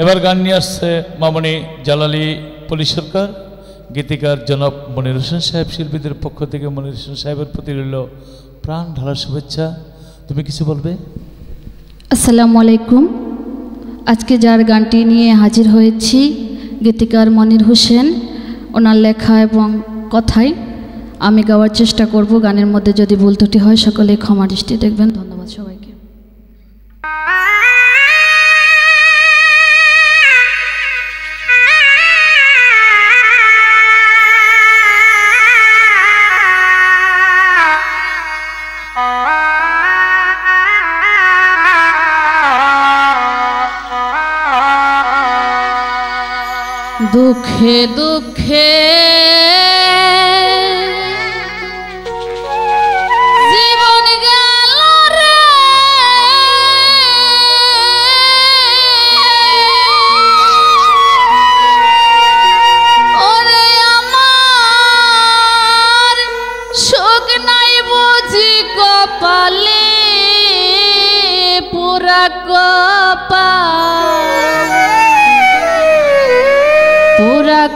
এবার গান নিয়ে আসছে মামনি জালালি পলি সরকার। গীতিকার জনাব মনির হোসেন সাহেব, শিল্পীদের পক্ষ থেকে মনির হোসেন সাহেবের প্রতি রইল প্রাণ ঢালা শুভেচ্ছা। তুমি কিছু বলবে? আসসালামু আলাইকুম। আজকে যার গানটি নিয়ে হাজির হয়েছি, গীতিকার মনির হোসেন, ওনার লেখা এবং কথায় আমি গাওয়ার চেষ্টা করব। গানের মধ্যে যদি ভুল ত্রুটি হয় সকলে ক্ষমা দৃষ্টি দেখবেন। ধন্যবাদ সবাইকে। দুঃখে দুঃখে কপালে পুরা কপাল।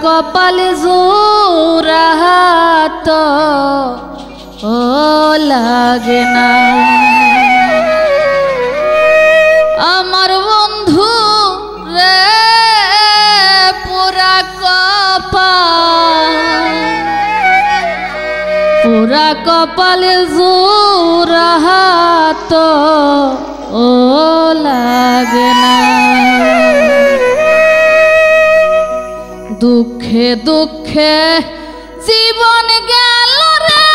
কপাল জোরা হাত, ও লাগে না। আমার বন্ধু রে, পুরা কপাল পুরা কপাল ও লাগে না। দুঃখে দুঃখে জীবন গেল রে।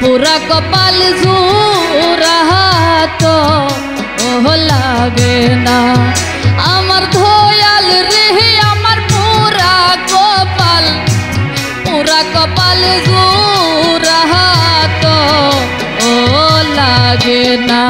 পুরা কপাল জোরা তো লাগে না। আমার ধোয়াল রে, আমার পুরা পুরা কপাল জোরা তো ও লাগে না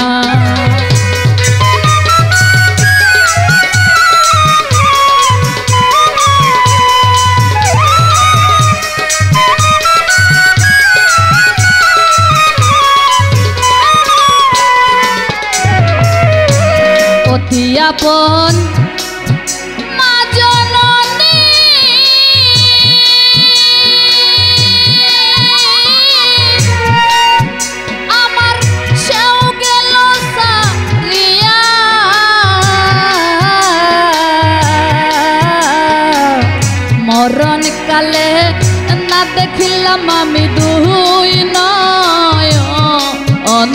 দেখিলাম আমি দুই নয় অন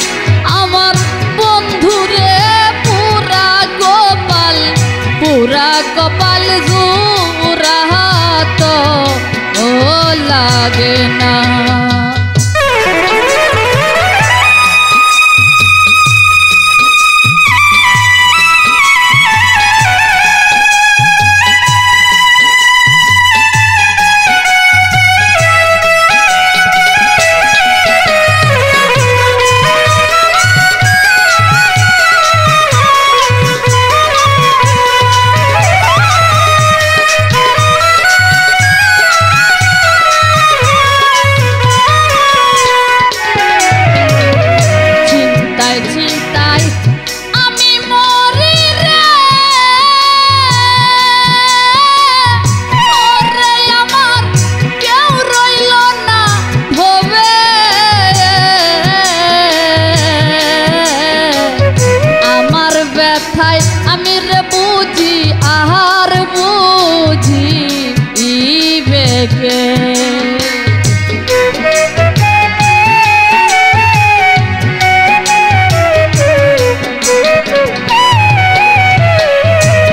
লাগে না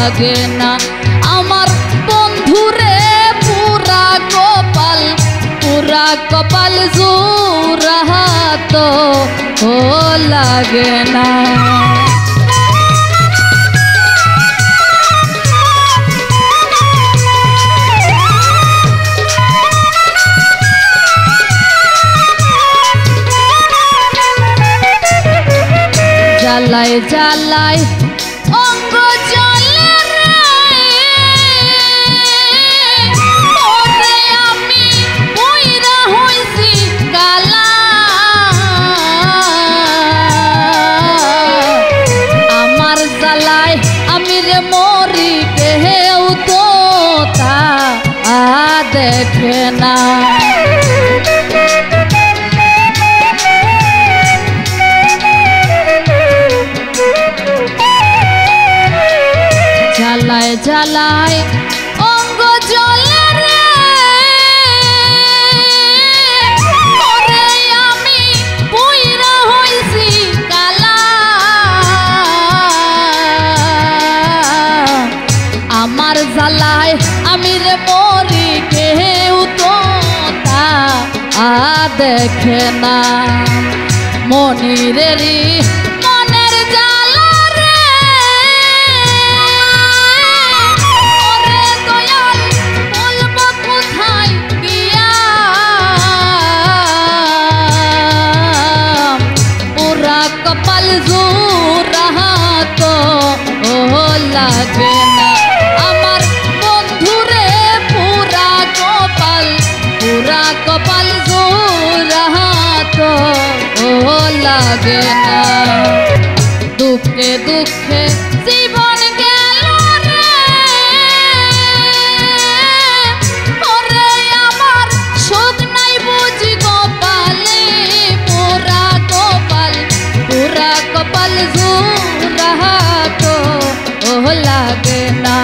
লাগে না। আমার বন্ধুরে পুরা কপাল পুরা কপাল জোরাহা তো ও লাগে না। জ্বালায় জ্বালায় জ্বালায়, অঙ্গ জলে রে ওরে আমি পুইরা হইছি কালা। আমার জ্বালায় আমি রে মরি, কেউ তো তা দেখে না। মনিরেরি লাগে না দুঃখে দুঃখে জীবন গেল রে। ওরে আমার সুখ নাই বুঝি গোপালে পুরা গোপাল পুরা কপাল জোরাহা তো লাগে না।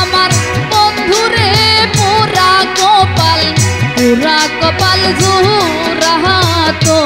আমার বন্ধুরে পুরা গোপাল পুরা কপাল জোরাহা তো